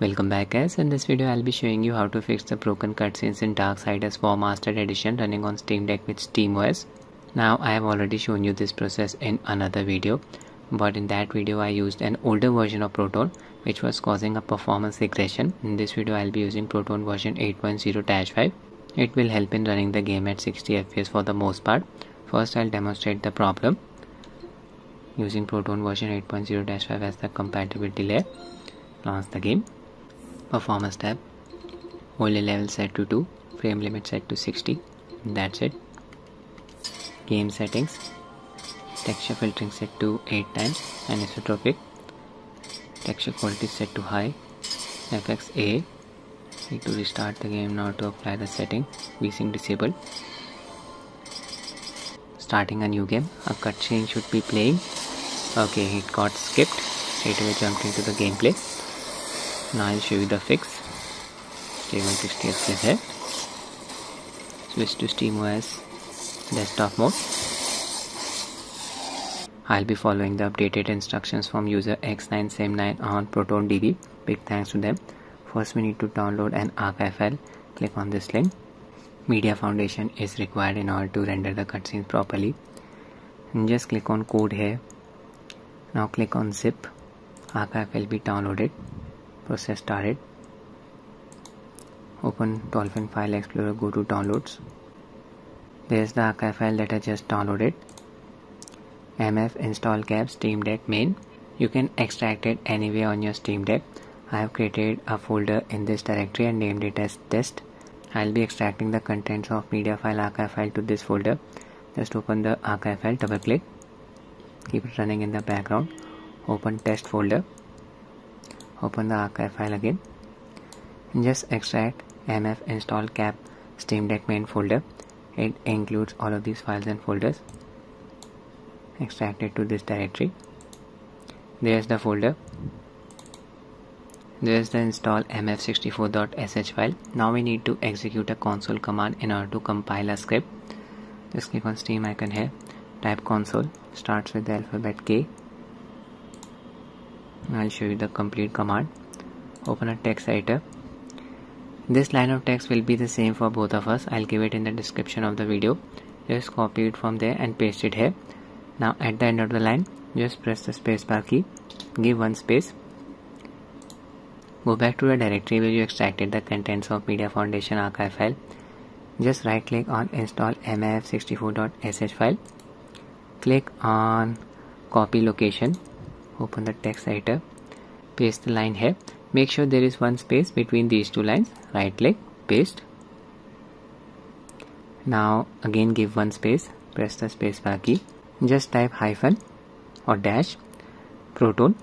Welcome back guys, in this video I'll be showing you how to fix the broken cutscenes in Darksiders Warmastered Edition running on Steam Deck with SteamOS. Now I have already shown you this process in another video, but in that video I used an older version of Proton which was causing a performance regression. In this video I'll be using Proton version 8.0-5. It will help in running the game at 60 fps for the most part. First I'll demonstrate the problem using Proton version 8.0-5 as the compatibility layer. Launch the game performance tab. Only level set to 2 frame limit set to 60 that's it. Game settings. Texture filtering set to 8 times. Anisotropic. Texture quality set to high. FXAA. Need to restart the game now to apply the setting. Vsync disabled starting a new game. A cutscene should be playing. Okay it got skipped. Straight away jumped into the gameplay now I'll show you the fix stable 60 fps here switch to steamOS desktop mode. I'll be following the updated instructions from user x9sim9 on ProtonDB big thanks to them. First we need to download an archive file. Click on this link. Media foundation is required in order to render the cutscenes properly. And just click on code here. Now click on zip. Archive will be downloaded process started. Open dolphin file explorer go to downloads. There's the archive file that I just downloaded. Mf install cab steam deck main. You can extract it anywhere on your steam deck. I have created a folder in this directory and named it as test. I'll be extracting the contents of media file archive file to this folder. Just open the archive file double click. Keep it running in the background. Open test folder open the archive file again. Just extract mf install cab steam deck main folder. It includes all of these files and folders. Extract it to this directory. There's the folder. There's the install mf64.sh file. Now we need to execute a Konsole command in order to compile a script. Just click on steam icon here. Type Konsole. Starts with the alphabet k I'll show you the complete command. Open a text editor. This line of text will be the same for both of us. I'll give it in the description of the video. Just copy it from there and paste it here. Now at the end of the line just press the spacebar key. Give one space. Go back to the directory where you extracted the contents of media foundation archive file. Just right click on install mf64.sh file. Click on copy location open the text editor paste the line here. Make sure there is one space between these two lines. Right click paste. Now again give one space. Press the spacebar key. Just type hyphen or dash proton.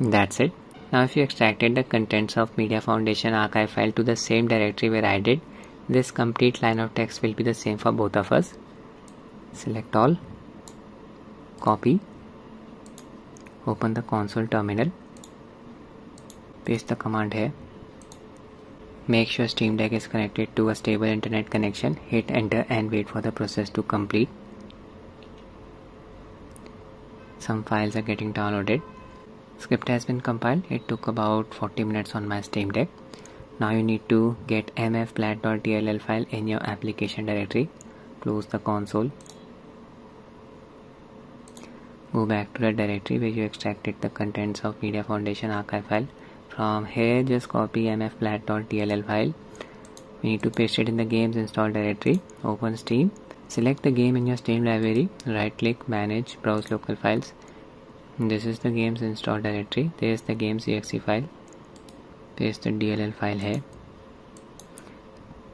That's it. Now if you extracted the contents of media foundation archive file to the same directory where I did this complete line of text will be the same for both of us. Select all copy open the console terminal paste the command here make sure steam deck is connected to a stable internet connection hit enter and wait for the process to complete. Some files are getting downloaded. Script has been compiled. It took about 40 minutes on my steam deck. Now you need to get mfplat.dll file in your application directory. Close the console go back to the directory where you extracted the contents of media foundation archive file. From here just copy mfplat.dll file. We need to paste it in the games install directory. Open steam. Select the game in your steam library. Right click manage browse local files. This is the games install directory. There is the games exe file. Paste the dll file here.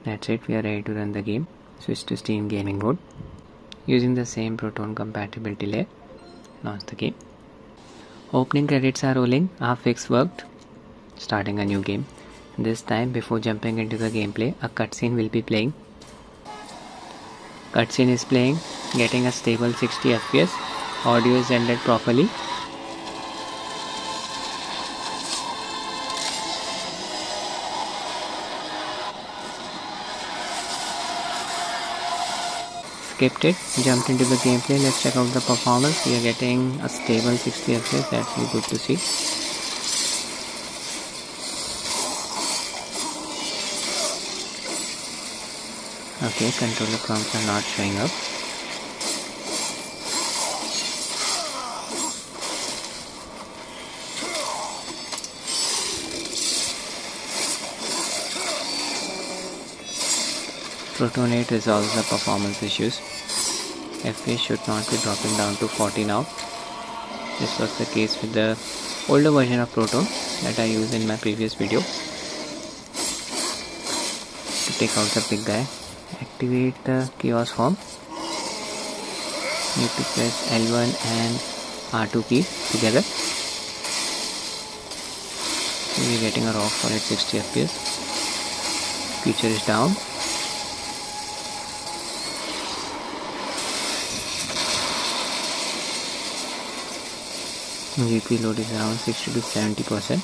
That's it. We are ready to run the game. Switch to steam gaming mode. Using the same proton compatibility layer launch the game opening credits are rolling. Our fix worked. Starting a new game. This time before jumping into the gameplay a cutscene will be playing. Cutscene is playing. Getting a stable 60 fps audio is rendered properly skipped it jumped into the gameplay let's check out the performance. We are getting a stable 60 fps that's really good to see. Okay controller prompts are not showing up Proton 8 resolves the performance issues. FPS should not be dropping down to 40 now. This was the case with the older version of Proton that I used in my previous video. To take out the big guy, activate the chaos form. Need to press L1 and R2 key together. we're getting a rock solid 60 fps. Future is down GPU load is around 60 to 70 percent.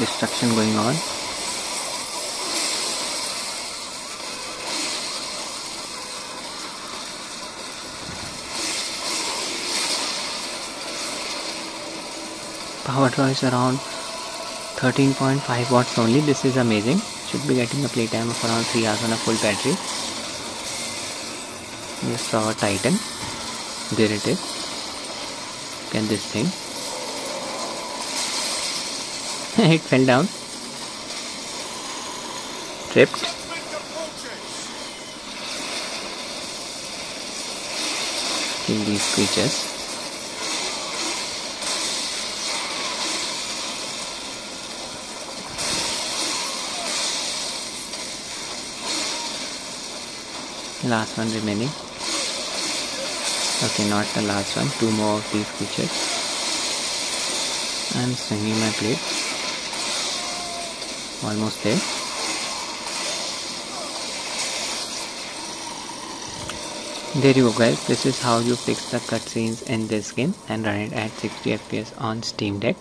Destruction going on. Power draw is around 13.5 watts only. This is amazing. Should be getting a playtime of around 3 hours on a full battery. Is our titan there it is. Get this thing? It fell down. Tripped. Kill these creatures. Last one remaining okay not the last one. Two more of these creatures. I'm swinging my plate almost there. There you go guys. This is how you fix the cutscenes in this game and run it at 60 fps on steam deck.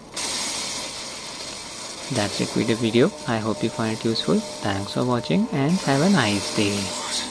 That's it with the video. I hope you find it useful. Thanks for watching and have a nice day